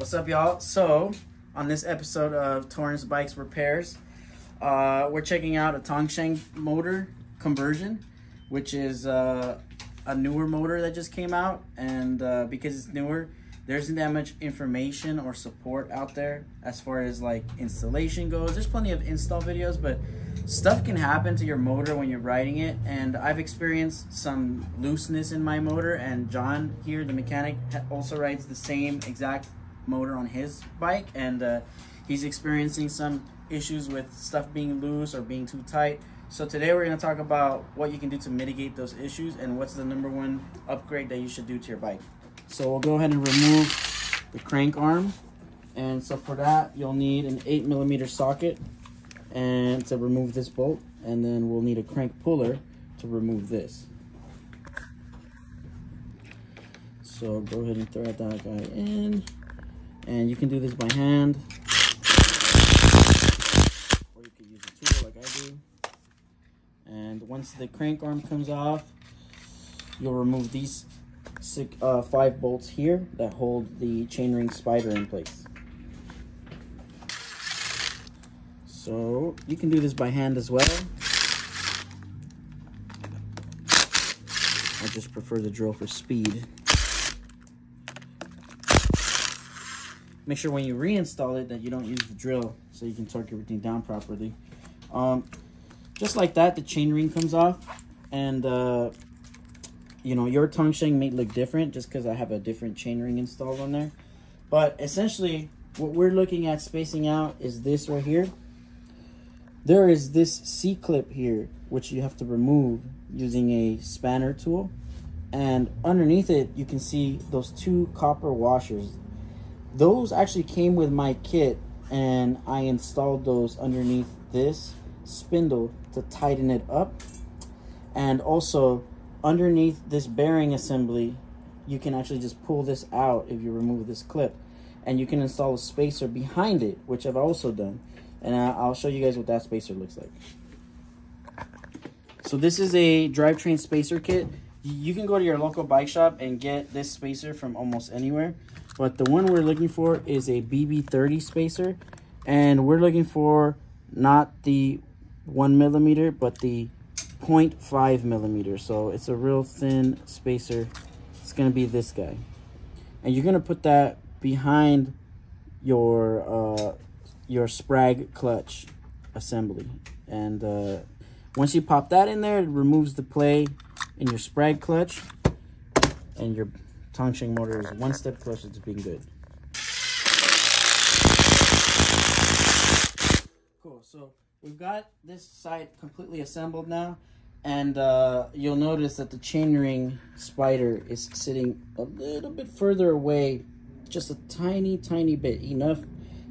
What's up, y'all? So, on this episode of Torrance Bikes Repairs, uh, we're checking out a Tongsheng motor conversion, which is uh, a newer motor that just came out. And uh, because it's newer, there isn't that much information or support out there as far as like installation goes. There's plenty of install videos, but stuff can happen to your motor when you're riding it. And I've experienced some looseness in my motor, and John here, the mechanic, also rides the same exact motor on his bike, and uh, he's experiencing some issues with stuff being loose or being too tight. So today we're going to talk about what you can do to mitigate those issues and what's the number one upgrade that you should do to your bike. So we'll go ahead and remove the crank arm. And so for that, you'll need an 8 millimeter socket and to remove this bolt. And then we'll need a crank puller to remove this. So go ahead and thread that guy in. And you can do this by hand. Or you could use a tool like I do. And once the crank arm comes off, you'll remove these six, uh, five bolts here that hold the chainring spider in place. So you can do this by hand as well. I just prefer the drill for speed. Make sure when you reinstall it that you don't use the drill so you can torque everything down properly. Um, just like that, the chainring comes off and uh, you know, your tongue Tongsheng may look different just because I have a different chainring installed on there. But essentially, what we're looking at spacing out is this right here. There is this C-clip here, which you have to remove using a spanner tool. And underneath it, you can see those two copper washers. Those actually came with my kit, and I installed those underneath this spindle to tighten it up. And also, underneath this bearing assembly, you can actually just pull this out if you remove this clip. And you can install a spacer behind it, which I've also done. And I'll show you guys what that spacer looks like. So this is a drivetrain spacer kit. You can go to your local bike shop and get this spacer from almost anywhere. But the one we're looking for is a BB30 spacer. And we're looking for not the one millimeter, but the 0.5 millimeter. So it's a real thin spacer. It's going to be this guy. And you're going to put that behind your uh, your Sprag clutch assembly. And uh, once you pop that in there, it removes the play in your Sprag clutch. And your Tongsheng motor is one step closer to being good. Cool. So we've got this side completely assembled now and uh, you'll notice that the chainring spider is sitting a little bit further away just a tiny tiny bit enough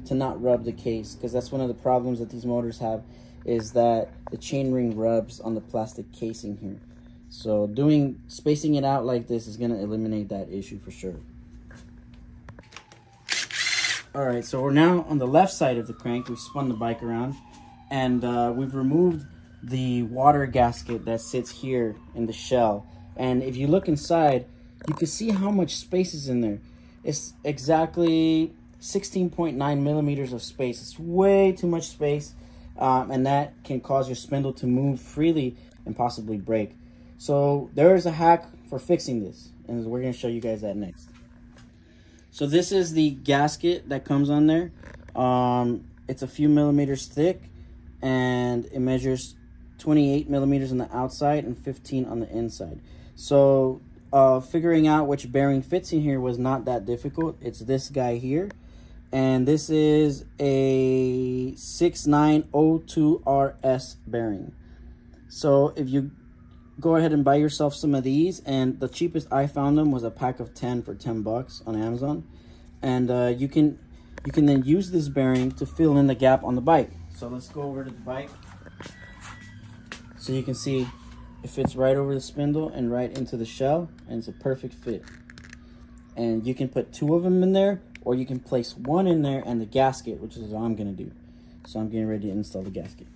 to not rub the case because that's one of the problems that these motors have is that the chainring rubs on the plastic casing here so doing spacing it out like this is going to eliminate that issue for sure all right so we're now on the left side of the crank we've spun the bike around and uh, we've removed the water gasket that sits here in the shell. And if you look inside, you can see how much space is in there. It's exactly 16.9 millimeters of space. It's way too much space. Um, and that can cause your spindle to move freely and possibly break. So there is a hack for fixing this. And we're going to show you guys that next. So this is the gasket that comes on there. Um, it's a few millimeters thick and it measures 28 millimeters on the outside and 15 on the inside. So uh, figuring out which bearing fits in here was not that difficult. It's this guy here. And this is a 6902RS bearing. So if you go ahead and buy yourself some of these, and the cheapest I found them was a pack of 10 for 10 bucks on Amazon. And uh, you can you can then use this bearing to fill in the gap on the bike. So let's go over to the bike. So you can see it fits right over the spindle and right into the shell and it's a perfect fit. And you can put two of them in there or you can place one in there and the gasket, which is what I'm gonna do. So I'm getting ready to install the gasket.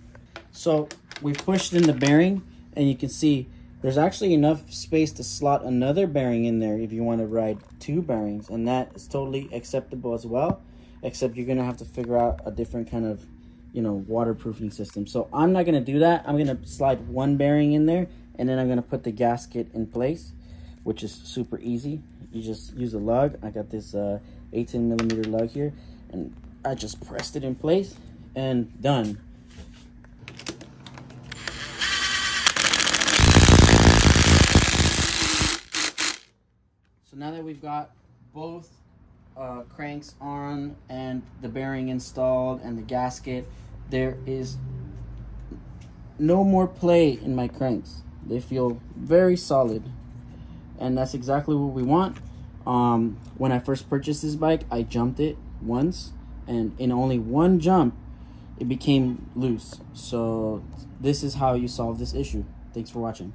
So we pushed in the bearing and you can see There's actually enough space to slot another bearing in there if you want to ride two bearings, and that is totally acceptable as well. Except you're gonna have to figure out a different kind of, you know, waterproofing system. So I'm not gonna do that. I'm gonna slide one bearing in there, and then I'm gonna put the gasket in place, which is super easy. You just use a lug. I got this uh, 18 millimeter lug here, and I just pressed it in place, and done. So now that we've got both uh, cranks on and the bearing installed and the gasket, there is no more play in my cranks. They feel very solid. And that's exactly what we want. Um, when I first purchased this bike, I jumped it once. And in only one jump, it became loose. So this is how you solve this issue. Thanks for watching.